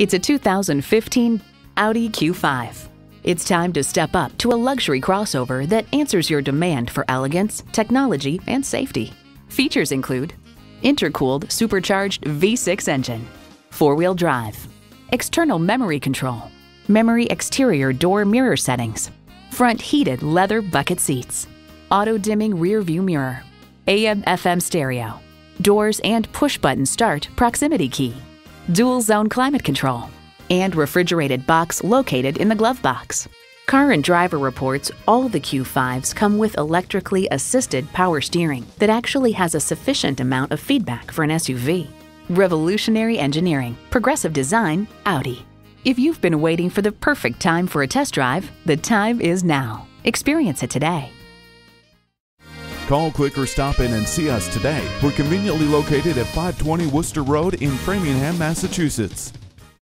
It's a 2015 Audi Q5. It's time to step up to a luxury crossover that answers your demand for elegance, technology, and safety. Features include intercooled supercharged V6 engine, four-wheel drive, external memory control, memory exterior door mirror settings, front heated leather bucket seats, auto dimming rear view mirror, AM FM stereo, doors and push button start proximity key, dual zone climate control, and refrigerated box located in the glove box. Car and Driver reports all the Q5s come with electrically assisted power steering that actually has a sufficient amount of feedback for an SUV. Revolutionary engineering, progressive design, Audi. If you've been waiting for the perfect time for a test drive, the time is now. Experience it today. Call, click, or stop in and see us today. We're conveniently located at 520 Worcester Road in Framingham, Massachusetts.